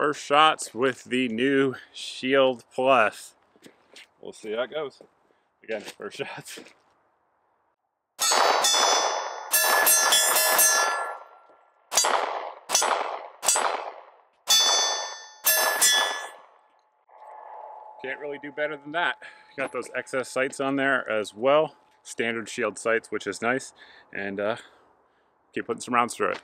First shots with the new Shield Plus. We'll see how it goes. Again, first shots. Can't really do better than that. Got those XS sights on there as well. Standard shield sights, which is nice. And uh, keep putting some rounds through it.